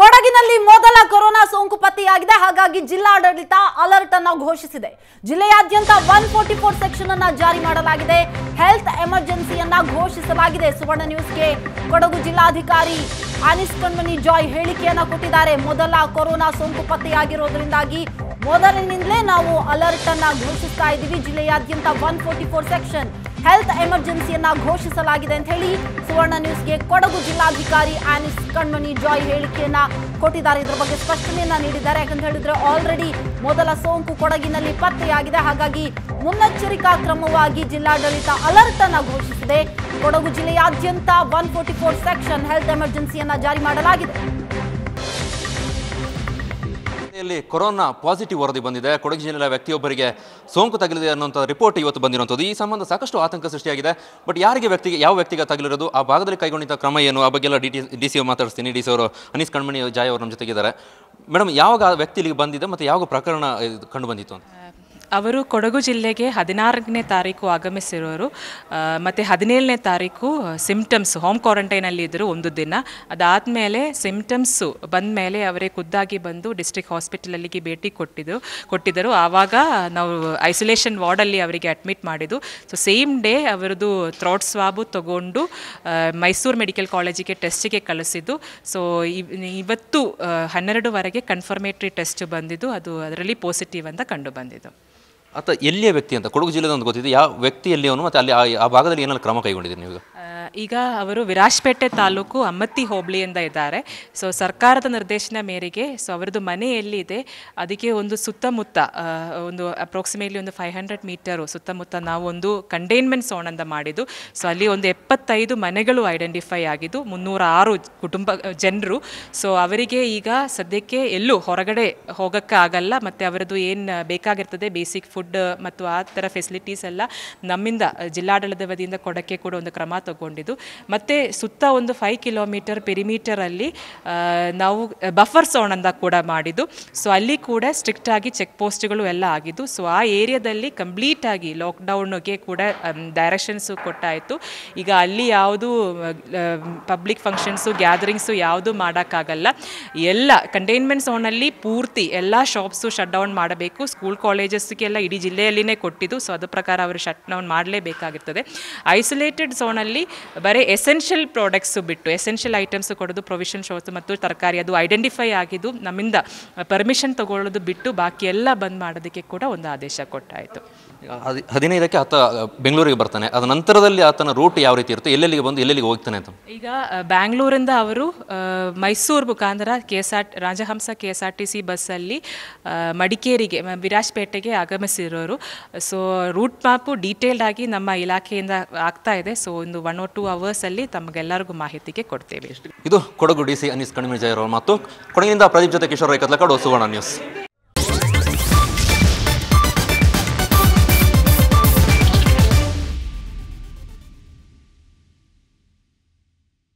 ಕೊಡಗಿನಲ್ಲಿ ಮೊದಲ ಕೊರೋನಾ ಸೋಂಕು ಪತ್ತೆಯಾಗಿದೆ. ಹಾಗಾಗಿ ಜಿಲ್ಲಾಡಳಿತ ಅಲರ್ಟ್ ಅನ್ನು ಘೋಷಿಸಿದೆ. ಜಿಲ್ಲೆಯಾದ್ಯಂತ ಒನ್ ಫೋರ್ಟಿ ಫೋರ್ ಸೆಕ್ಷನ್ ಅನ್ನ ಜಾರಿ ಮಾಡಲಾಗಿದೆ. ಹೆಲ್ತ್ ಎಮರ್ಜೆನ್ಸಿಯನ್ನ ಘೋಷಿಸಲಾಗಿದೆ. ಸುವರ್ಣ ನ್ಯೂಸ್ಗೆ ಕೊಡಗು ಜಿಲ್ಲಾಧಿಕಾರಿ ಅನಿಸ್ ಕಣ್ಮಣಿ ಜಾಯ್ ಹೇಳಿಕೆಯನ್ನ ಕೊಟ್ಟಿದ್ದಾರೆ. ಮೊದಲ ಕೊರೋನಾ ಸೋಂಕು ಪತ್ತೆಯಾಗಿರೋದ್ರಿಂದಾಗಿ ಮೊದಲಿನಿಂದಲೇ ನಾವು ಅಲರ್ಟ್ ಅನ್ನ ಘೋಷಿಸ್ತಾ ಇದ್ದೀವಿ. ಜಿಲ್ಲೆಯಾದ್ಯಂತ one forty four section health ಎಮರ್ಜೆನ್ಸಿಯನ್ನ ಘೋಷಿಸಲಾಗಿದೆ ಅಂತ ಹೇಳಿ ಸುವರ್ಣ ನ್ಯೂಸ್ಗೆ ಕೊಡಗು ಜಿಲ್ಲಾಧಿಕಾರಿ ಆನಿಸ್ ಕಣ್ಮಣಿ ಜಾಯ್ ಹೇಳಿಕೆಯನ್ನ ಕೊಟ್ಟಿದ್ದಾರೆ. ಇದರ ಬಗ್ಗೆ ಸ್ಪಷ್ಟನೆಯನ್ನ ನೀಡಿದ್ದಾರೆ. ಯಾಕಂತ ಹೇಳಿದ್ರೆ ಆಲ್ರೆಡಿ ಮೊದಲ ಸೋಂಕು ಕೊಡಗಿನಲ್ಲಿ ಪತ್ತೆಯಾಗಿದೆ. ಹಾಗಾಗಿ ಮುನ್ನೆಚ್ಚರಿಕಾ ಕ್ರಮವಾಗಿ ಜಿಲ್ಲಾಡಳಿತ ಅಲರ್ಟ್ ಅನ್ನ ಘೋಷಿಸಿದೆ. ಕೊಡಗು ಜಿಲ್ಲೆಯಾದ್ಯಂತ one forty four section health ಎಮರ್ಜೆನ್ಸಿಯನ್ನ ಜಾರಿ ಮಾಡಲಾಗಿದೆ. ಜಿಲ್ಲೆಯಲ್ಲಿ ಕೊರೋನಾ ಪಾಸಿಟಿವ್ ವರದಿ ಬಂದಿದೆ. ಕೊಡಗು ಜಿಲ್ಲೆಯ ವ್ಯಕ್ತಿಯೊಬ್ಬರಿಗೆ ಸೋಂಕು ತಗಲಿದೆ ಅನ್ನುವಂಥ ರಿಪೋರ್ಟ್ ಇವತ್ತು ಬಂದಿರುವಂಥದ್ದು. ಈ ಸಂಬಂಧ ಸಾಕಷ್ಟು ಆತಂಕ ಸೃಷ್ಟಿಯಾಗಿದೆ. ಬಟ್ ಯಾರಿಗೆ ವ್ಯಕ್ತಿಗೆ, ಯಾವ ವ್ಯಕ್ತಿಗೆ ತಗಲಿರೋದು, ಆ ಭಾಗದಲ್ಲಿ ಕೈಗೊಂಡಿದ್ದ ಕ್ರಮ ಏನು? ಆ ಬಗ್ಗೆ ಎಲ್ಲ ಡಿ ಟಿ, ಡಿ ಸಿ ಮಾತಾಡಿಸ್ತೀನಿ. ಡಿ ಸಿ ಅವರು ಅನೀಸ್ ಕಣ್ಮಣಿ ಜಾಯ್ ಅವರು ನಮ್ಮ ಜೊತೆಗಿದ್ದಾರೆ. ಮೇಡಮ್, ಯಾವಾಗ ವ್ಯಕ್ತಿ ಇಲ್ಲಿಗೆ ಬಂದಿದೆ ಮತ್ತು ಯಾವಾಗ ಪ್ರಕರಣ ಕಂಡು ಬಂದಿತ್ತು ಅಂತ? ಅವರು ಕೊಡಗು ಜಿಲ್ಲೆಗೆ ಹದಿನಾರನೇ ತಾರೀಕು ಆಗಮಿಸಿರೋರು. ಮತ್ತು ಹದಿನೇಳನೇ ತಾರೀಕು ಸಿಮ್ಟಮ್ಸ್ ಹೋಮ್ ಕ್ವಾರಂಟೈನಲ್ಲಿ ಇದ್ದರು ಒಂದು ದಿನ. ಅದಾದಮೇಲೆ ಸಿಮ್ಟಮ್ಸು ಬಂದ ಮೇಲೆ ಅವರೇ ಖುದ್ದಾಗಿ ಬಂದು ಡಿಸ್ಟ್ರಿಕ್ಟ್ ಹಾಸ್ಪಿಟಲಲ್ಲಿಗೆ ಭೇಟಿ ಕೊಟ್ಟಿದ್ದು ಕೊಟ್ಟಿದ್ದರು. ಆವಾಗ ನಾವು ಐಸೋಲೇಷನ್ ವಾರ್ಡಲ್ಲಿ ಅವರಿಗೆ ಅಡ್ಮಿಟ್ ಮಾಡಿದ್ದು. ಸೊ ಸೇಮ್ ಡೇ ಅವರದ್ದು ಥ್ರೋಟ್ ಸ್ವಾಬು ತಗೊಂಡು ಮೈಸೂರು ಮೆಡಿಕಲ್ ಕಾಲೇಜಿಗೆ ಟೆಸ್ಟಿಗೆ ಕಳಿಸಿದ್ದು. ಸೊ ಇವತ್ತು ಹನ್ನೆರಡುವರೆಗೆ ಕನ್ಫರ್ಮೇಟ್ರಿ ಟೆಸ್ಟ್ ಬಂದಿದ್ದು. ಅದು ಅದರಲ್ಲಿ ಪಾಸಿಟಿವ್ ಅಂತ ಕಂಡು ಬಂದಿದ್ದು. ಆತ ಎಲ್ಲಿಯ ವ್ಯಕ್ತಿ ಅಂತ? ಕೊಡಗು ಜಿಲ್ಲೆದ ಒಂದು ಗೊತ್ತಿದೆ. ಯಾವ ವ್ಯಕ್ತಿ ಎಲ್ಲಿ ಅವನು ಮತ್ತು ಅಲ್ಲಿ ಆ- ಭಾಗದಲ್ಲಿ ಏನೆಲ್ಲ ಕ್ರಮ ಕೈಗೊಂಡಿದ್ದೀರಿ ನೀವು ಈಗ ಅವರು ವಿರಾಜಪೇಟೆ ತಾಲೂಕು ಅಮ್ಮತ್ತಿ ಹೋಬಳಿಯಿಂದ ಇದ್ದಾರೆ. ಸೊ ಸರ್ಕಾರದ ನಿರ್ದೇಶನ ಮೇರೆಗೆ ಸೊ ಅವರದ್ದು ಮನೆ ಎಲ್ಲಿದೆ? ಅದಕ್ಕೆ ಒಂದು ಸುತ್ತಮುತ್ತ ಒಂದು ಅಪ್ರಾಕ್ಸಿಮೇಟ್ಲಿ ಒಂದು ಫೈವ್ ಹಂಡ್ರೆಡ್ ಮೀಟರು ಸುತ್ತಮುತ್ತ ನಾವು ಒಂದು ಕಂಟೈನ್ಮೆಂಟ್ ಝೋನ್ ಅಂತ ಮಾಡಿದ್ದು. ಸೊ ಅಲ್ಲಿ ಒಂದು ಎಪ್ಪತ್ತೈದು ಮನೆಗಳು ಐಡೆಂಟಿಫೈ ಆಗಿದ್ದು, ಮುನ್ನೂರ ಆರು ಕುಟುಂಬ, ಜನರು. ಸೊ ಅವರಿಗೆ ಈಗ ಸದ್ಯಕ್ಕೆ ಎಲ್ಲೂ ಹೊರಗಡೆ ಹೋಗೋಕ್ಕೆ ಆಗಲ್ಲ. ಮತ್ತು ಅವರದ್ದು ಏನು ಬೇಕಾಗಿರ್ತದೆ ಬೇಸಿಕ್ ಫುಡ್ ಮತ್ತು ಆ ಥರ ಫೆಸಿಲಿಟೀಸ್ ಎಲ್ಲ ನಮ್ಮಿಂದ ಜಿಲ್ಲಾಡಳಿತ ವತಿಯಿಂದ ಕೊಡೋಕ್ಕೆ ಕೂಡ ಒಂದು ಕ್ರಮ ತಗೊಂಡಿದ್ದು ಮತ್ತು ಸುತ್ತ ಒಂದು ಫೈವ್ ಕಿಲೋಮೀಟರ್ ಪೆರಿಮೀಟರಲ್ಲಿ ನಾವು ಬಫರ್ ಝೋನ್ ಅಂತ ಕೂಡ ಮಾಡಿದ್ದು. ಸೊ ಅಲ್ಲಿ ಕೂಡ ಸ್ಟ್ರಿಕ್ಟಾಗಿ ಚೆಕ್ ಪೋಸ್ಟ್ಗಳು ಎಲ್ಲ ಆಗಿದ್ದು. ಸೊ ಆ ಏರಿಯಾದಲ್ಲಿ ಕಂಪ್ಲೀಟಾಗಿ ಲಾಕ್ಡೌನ್ಗೆ ಕೂಡ ಡೈರೆಕ್ಷನ್ಸು ಕೊಟ್ಟಾಯಿತು. ಈಗ ಅಲ್ಲಿ ಯಾವುದು ಪಬ್ಲಿಕ್ ಫಂಕ್ಷನ್ಸು ಗ್ಯಾದರಿಂಗ್ಸು ಯಾವುದು ಮಾಡೋಕ್ಕಾಗಲ್ಲ. ಎಲ್ಲ ಕಂಟೈನ್ಮೆಂಟ್ ಝೋನಲ್ಲಿ ಪೂರ್ತಿ ಎಲ್ಲ ಶಾಪ್ಸು ಶಟ್ ಡೌನ್ ಮಾಡಬೇಕು. ಸ್ಕೂಲ್ ಕಾಲೇಜಸ್ಗೆಲ್ಲ ಇಡೀ ಜಿಲ್ಲೆಯಲ್ಲಿನೇ ಕೊಟ್ಟಿದ್ದು. ಸೊ ಅದ್ರ ಪ್ರಕಾರ ಅವರು ಶಟ್ ಡೌನ್ ಮಾಡಲೇಬೇಕಾಗಿರ್ತದೆ. ಐಸೋಲೇಟೆಡ್ ಝೋನಲ್ಲಿ ಬರೀ ಎಸೆನ್ಷಿಯಲ್ ಪ್ರಾಡಕ್ಟ್ಸು ಬಿಟ್ಟು ಎಸೆನ್ಷಿಯಲ್ ಐಟಮ್ಸ್ ಕೊಡೋದು ಪ್ರೊವಿಷನ್ ಶೋಸ್ ಮತ್ತು ತರಕಾರಿ ಅದು ಐಡೆಂಟಿಫೈ ಆಗಿದ್ದು ನಮ್ಮಿಂದ ಪರ್ಮಿಷನ್ ತಗೊಳ್ಳೋದು ಬಿಟ್ಟು ಬಾಕಿ ಎಲ್ಲ ಬಂದ್ ಮಾಡೋದಕ್ಕೆ ಕೂಡ ಒಂದು ಆದೇಶ ಕೊಟ್ಟಾಯಿತು. ಹದಿ ಹದಿನೈದಕ್ಕೆ ಆತ ಬೆಂಗಳೂರಿಗೆ ಬರ್ತಾನೆ. ಅದ ನಂತರದಲ್ಲಿ ಆತನ ರೂಟ್ ಯಾವ ರೀತಿ ಇರುತ್ತೆ? ಎಲ್ಲೆಲ್ಲಿಗೆ ಬಂದು ಎಲ್ಲೆಲ್ಲಿಗೆ ಹೋಗ್ತಾನೆ ಅಂತ. ಈಗ ಬ್ಯಾಂಗ್ಳೂರಿಂದ ಅವರು ಮೈಸೂರು ಮುಖಾಂತರ K S R Rajahamsa K S R T C ಬಸ್ಸಲ್ಲಿ ಮಡಿಕೇರಿಗೆ ವಿರಾಜ್ಪೇಟೆಗೆ ವಿರಾಜಪೇಟೆಗೆ ಆಗಮಿಸಿರೋರು. ಸೊ ರೂಟ್ ಮ್ಯಾಪು ಡೀಟೇಲ್ಡ್ ಆಗಿ ನಮ್ಮ ಇಲಾಖೆಯಿಂದ ಆಗ್ತಾ ಇದೆ. ಸೊ ಒಂದು ಒನ್ ಓ ಟೂ ಅವರ್ಸಲ್ಲಿ ತಮಗೆಲ್ಲರಿಗೂ ಮಾಹಿತಿಗೆ ಕೊಡ್ತೇವೆ. ಇದು ಕೊಡಗು ಡಿಸಿ ಅನಿಸ್ ಅನೀಸ್ ಕಣ್ಮಿಜಾಯ್ ಮತ್ತು ಮಾತು. ಕೊಡಗಿನಿಂದ ಪ್ರದೀಪ್ ಜೊತೆ ಕಿಶೋರ್ ರೈ ಕತ್ಲಕಾಡು ಸುವರ್ಣ ನ್ಯೂಸ್.